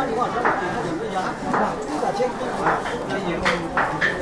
那你往上面点开，点个加，把你的钱都转到我们的银。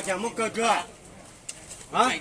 Chả mất cơ chưa? Hả?